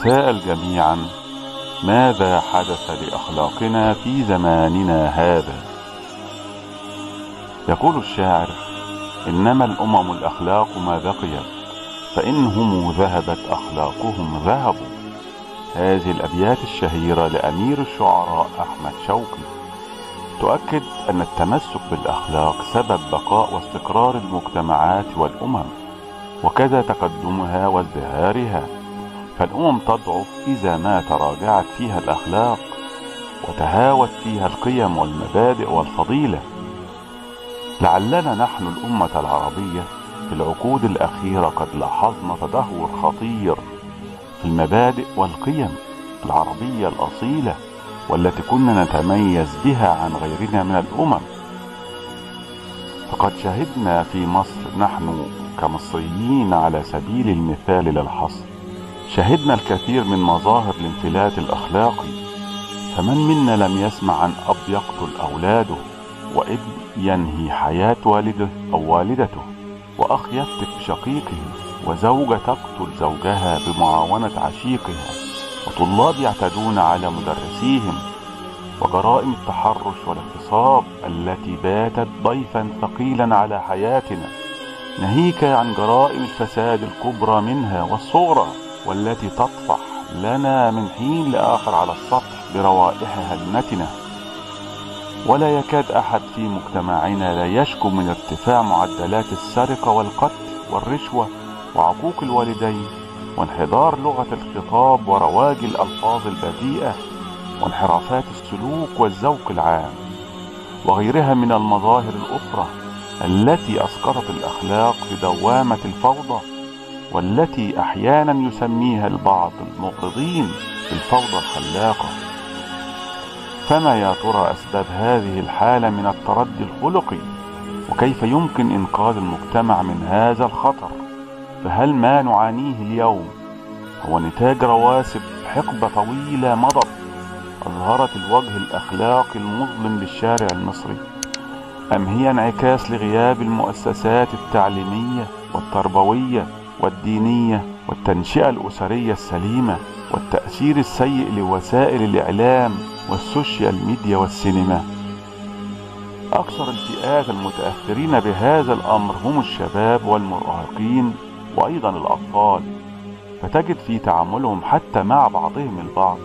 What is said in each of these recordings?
نتساءل جميعا. ماذا حدث لأخلاقنا في زماننا هذا؟ يقول الشاعر إنما الأمم الأخلاق ما بقيت فإنهم ذهبت أخلاقهم ذهبوا. هذه الأبيات الشهيرة لأمير الشعراء أحمد شوقي. تؤكد أن التمسك بالأخلاق سبب بقاء واستقرار المجتمعات والأمم وكذا تقدمها وازدهارها. فالأمم تضعف إذا ما تراجعت فيها الأخلاق وتهاوت فيها القيم والمبادئ والفضيلة. لعلنا نحن الأمة العربية في العقود الأخيرة قد لاحظنا تدهور خطير في المبادئ والقيم العربية الأصيلة والتي كنا نتميز بها عن غيرنا من الأمم. فقد شهدنا في مصر نحن كمصريين على سبيل المثال للحصر. شهدنا الكثير من مظاهر الانفلات الأخلاقي فمن منا لم يسمع عن أب يقتل أولاده وابن ينهي حياة والده أو والدته وأخ يفتك بشقيقه وزوجة تقتل زوجها بمعاونة عشيقها وطلاب يعتدون على مدرسيهم وجرائم التحرش والاغتصاب التي باتت ضيفا ثقيلا على حياتنا ناهيك عن جرائم الفساد الكبرى منها والصغرى. والتي تطفح لنا من حين لآخر على السطح بروائحها النتنة. ولا يكاد أحد في مجتمعنا لا يشكو من ارتفاع معدلات السرقة والقتل والرشوة وعقوق الوالدين وانحدار لغة الخطاب ورواج الألفاظ البذيئة وانحرافات السلوك والذوق العام وغيرها من المظاهر الأخرى التي أسقطت الأخلاق في دوامة الفوضى والتي أحيانا يسميها البعض المغرضين بالفوضى الخلاقة. فما يا ترى أسباب هذه الحالة من التردي الخلقي؟ وكيف يمكن إنقاذ المجتمع من هذا الخطر؟ فهل ما نعانيه اليوم هو نتاج رواسب حقبة طويلة مضت أظهرت الوجه الأخلاقي المظلم للشارع المصري؟ أم هي انعكاس لغياب المؤسسات التعليمية والتربوية والدينية والتنشئة الأسرية السليمة والتأثير السيء لوسائل الإعلام وال social media والسينما. أكثر الفئات المتأثرين بهذا الأمر هم الشباب والمراهقين وأيضا الأطفال. فتجد في تعاملهم حتى مع بعضهم البعض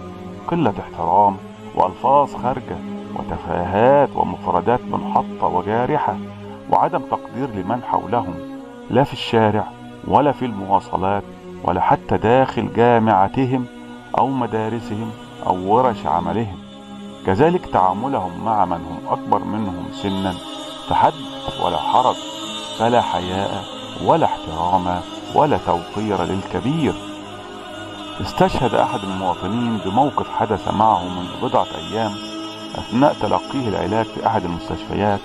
قلة احترام وألفاظ خارجة وتفاهات ومفردات منحطة وجارحة وعدم تقدير لمن حولهم لا في الشارع ولا في المواصلات ولا حتى داخل جامعتهم أو مدارسهم أو ورش عملهم. كذلك تعاملهم مع من هم أكبر منهم سنا. فحدث ولا حرج فلا حياء ولا احترام ولا توقير للكبير. استشهد أحد المواطنين بموقف حدث معه منذ بضعة أيام أثناء تلقيه العلاج في أحد المستشفيات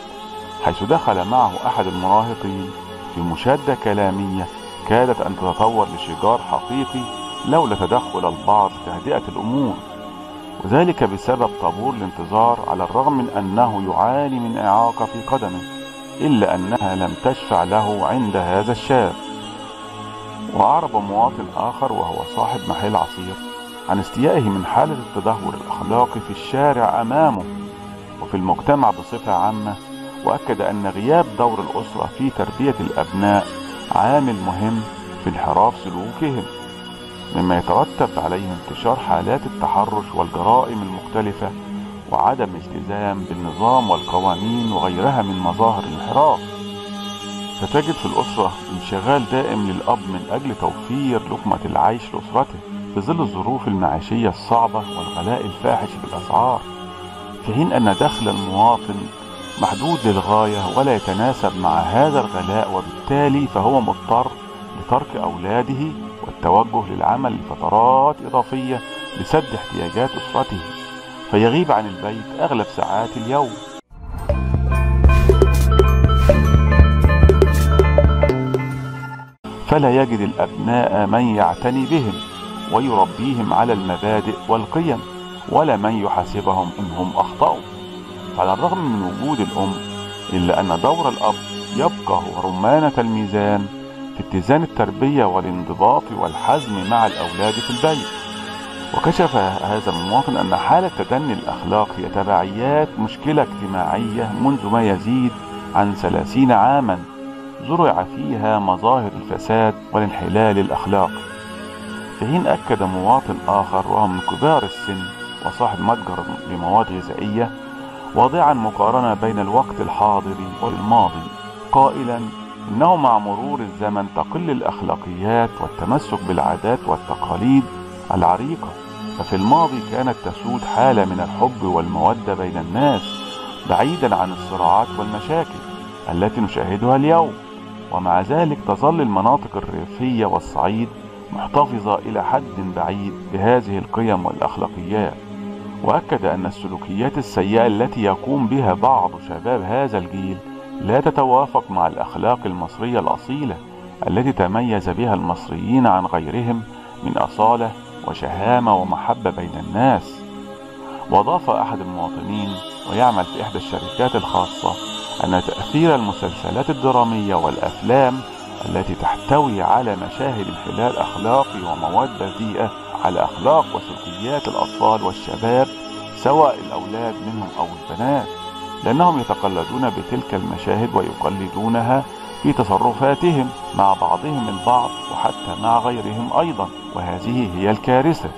حيث دخل معه أحد المراهقين في مشادة كلامية كادت أن تتطور لشجار حقيقي لولا تدخل البعض لتهدئة الأمور. وذلك بسبب طابور الانتظار على الرغم من أنه يعاني من إعاقة في قدمه إلا أنها لم تشفع له عند هذا الشاب. وأعرب مواطن آخر وهو صاحب محل عصير عن استيائه من حالة التدهور الأخلاقي في الشارع أمامه وفي المجتمع بصفة عامة وأكد أن غياب دور الأسرة في تربية الأبناء عامل مهم في انحراف سلوكهم مما يترتب عليه انتشار حالات التحرش والجرائم المختلفة وعدم التزام بالنظام والقوانين وغيرها من مظاهر الانحراف. فتجد في الأسرة انشغال دائم للأب من أجل توفير لقمة العيش لأسرته في ظل الظروف المعيشية الصعبة والغلاء الفاحش بالأسعار في حين أن دخل المواطن محدود للغاية ولا يتناسب مع هذا الغلاء وبالتالي فهو مضطر لترك أولاده والتوجه للعمل لفترات إضافية لسد احتياجات أسرته. فيغيب عن البيت أغلب ساعات اليوم. فلا يجد الأبناء من يعتني بهم ويربيهم على المبادئ والقيم ولا من يحاسبهم إنهم أخطأوا. على الرغم من وجود الأم إلا أن دور الأب يبقى هو رمانة الميزان في اتزان التربية والانضباط والحزم مع الأولاد في البيت. وكشف هذا المواطن أن حالة التدني الأخلاق هي تبعيات مشكلة اجتماعية منذ ما يزيد عن ثلاثين عاما زرع فيها مظاهر الفساد والانحلال الأخلاقي. في حين أكد مواطن آخر وهو من كبار السن وصاحب متجر لمواد غذائية واضعا مقارنة بين الوقت الحاضر والماضي. قائلا إنه مع مرور الزمن تقل الأخلاقيات والتمسك بالعادات والتقاليد العريقة. ففي الماضي كانت تسود حالة من الحب والمودة بين الناس بعيدا عن الصراعات والمشاكل التي نشاهدها اليوم. ومع ذلك تظل المناطق الريفية والصعيد محتفظة إلى حد بعيد بهذه القيم والأخلاقيات. وأكد أن السلوكيات السيئة التي يقوم بها بعض شباب هذا الجيل لا تتوافق مع الأخلاق المصرية الأصيلة التي تميز بها المصريين عن غيرهم من أصالة وشهامة ومحبة بين الناس. وأضاف أحد المواطنين ويعمل في إحدى الشركات الخاصة أن تأثير المسلسلات الدرامية والأفلام التي تحتوي على مشاهد انحلال أخلاقي ومواد بذيئة على أخلاق وسلوكيات الأطفال والشباب سواء الأولاد منهم أو البنات لأنهم يتقلدون بتلك المشاهد ويقلدونها في تصرفاتهم مع بعضهم البعض وحتى مع غيرهم أيضا وهذه هي الكارثة.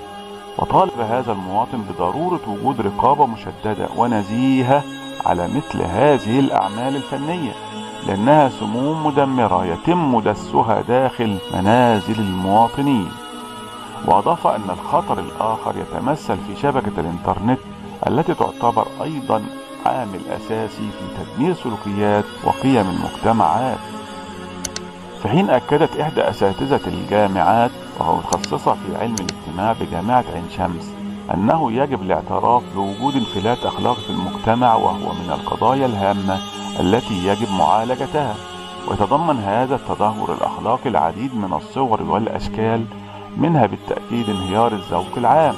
وطالب هذا المواطن بضرورة وجود رقابة مشددة ونزيهة على مثل هذه الأعمال الفنية لأنها سموم مدمرة يتم دسها داخل منازل المواطنين. وأضاف أن الخطر الآخر يتمثل في شبكة الإنترنت التي تعتبر أيضا عامل أساسي في تدمير سلوكيات وقيم المجتمعات. في حين أكدت إحدى أساتذة الجامعات وهو متخصصة في علم الاجتماع بجامعة عين شمس أنه يجب الاعتراف بوجود انفلات أخلاقي في المجتمع وهو من القضايا الهامة التي يجب معالجتها. ويتضمن هذا التدهور الأخلاقي العديد من الصور والأشكال منها بالتأكيد انهيار الذوق العام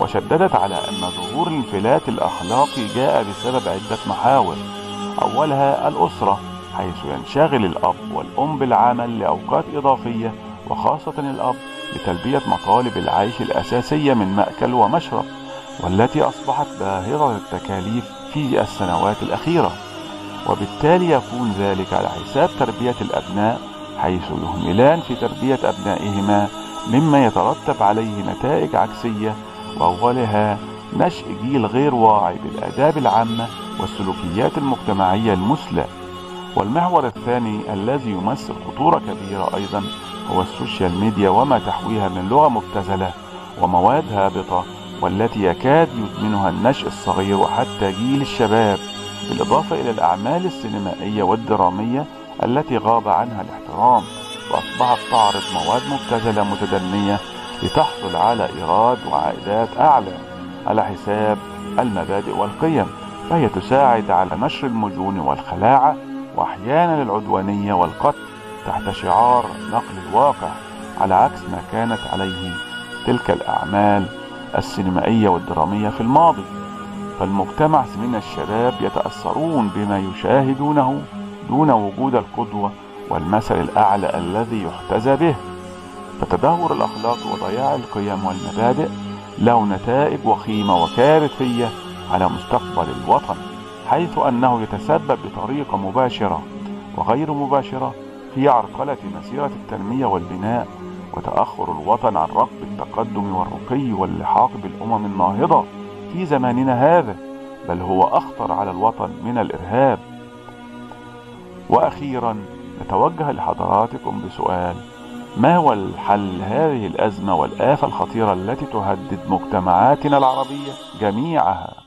وشددت على أن ظهور الانفلات الأخلاقي جاء بسبب عدة محاور. أولها الأسرة حيث ينشغل الأب والأم بالعمل لأوقات إضافية وخاصة الأب لتلبية مطالب العيش الأساسية من مأكل ومشرب والتي أصبحت باهظة التكاليف في السنوات الأخيرة. وبالتالي يكون ذلك على حساب تربية الأبناء حيث يهملان في تربية أبنائهما مما يترتب عليه نتائج عكسية وأولها نشأ جيل غير واعي بالآداب العامة والسلوكيات المجتمعية المثلى. والمحور الثاني الذي يمثل خطورة كبيرة أيضا هو ال social media وما تحويها من لغة مبتذلة ومواد هابطة والتي يكاد يدمنها النشء الصغير وحتى جيل الشباب بالإضافة إلى الأعمال السينمائية والدرامية التي غاب عنها الاحترام. وأصبحت تعرض مواد مبتذلة متدنية لتحصل على إيراد وعائدات أعلى على حساب المبادئ والقيم فهي تساعد على نشر المجون والخلاعة وأحيانا العدوانية والقتل تحت شعار نقل الواقع على عكس ما كانت عليه تلك الأعمال السينمائية والدرامية في الماضي. فالمجتمع من الشباب يتأثرون بما يشاهدونه دون وجود القدوة والمثل الأعلى الذي يحتذى به. فتدهور الأخلاق وضياع القيم والمبادئ له نتائج وخيمة وكارثية على مستقبل الوطن حيث أنه يتسبب بطريقة مباشرة وغير مباشرة في عرقلة مسيرة التنمية والبناء وتأخر الوطن عن ركب التقدم والرقي واللحاق بالأمم الناهضة في زماننا هذا بل هو أخطر على الوطن من الإرهاب. وأخيرا نتوجه لحضراتكم بسؤال. ما هو الحل هذه الأزمة والآفة الخطيرة التي تهدد مجتمعاتنا العربية جميعها؟